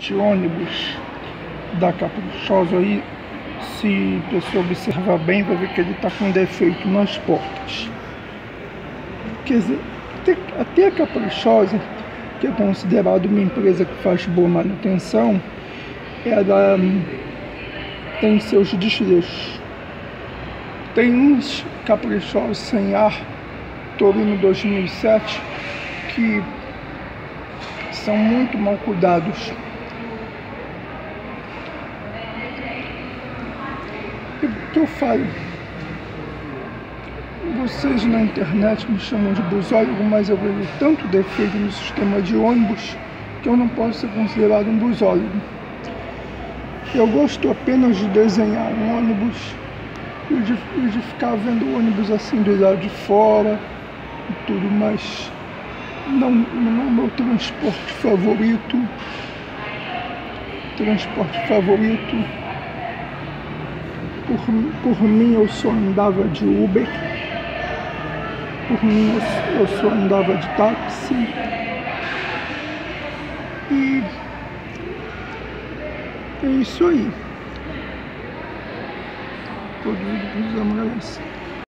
Este ônibus da Caprichosa aí, se a pessoa observar bem, vai ver que ele está com defeito nas portas. Quer dizer, até, a Caprichosa, que é considerada uma empresa que faz boa manutenção, ela hum, tem seus desleixos. Tem uns caprichosos sem ar, Torino 2007, que são muito mal cuidados. E o que eu falo? Vocês na internet me chamam de busólogo, mas eu vejo tanto defeito no sistema de ônibus que eu não posso ser considerado um busólogo. Eu gosto apenas de desenhar um ônibus e de, e de ficar vendo o ônibus assim do lado de fora e tudo, mas não, não é o meu transporte favorito. Transporte favorito. Por, por mim eu só andava de Uber. Por mim eu, eu só andava de táxi. E é isso aí. Todos os amores.